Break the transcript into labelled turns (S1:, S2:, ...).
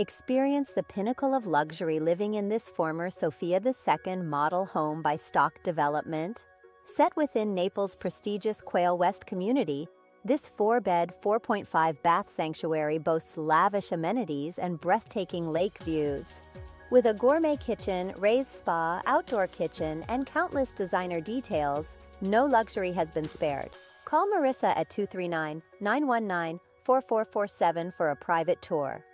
S1: Experience the pinnacle of luxury living in this former Sophia II model home by Stock Development. Set within Naples' prestigious Quail West community, this four-bed, 4.5-bath sanctuary boasts lavish amenities and breathtaking lake views. With a gourmet kitchen, raised spa, outdoor kitchen, and countless designer details, no luxury has been spared. Call Marissa at 239 919 4447 for a private tour.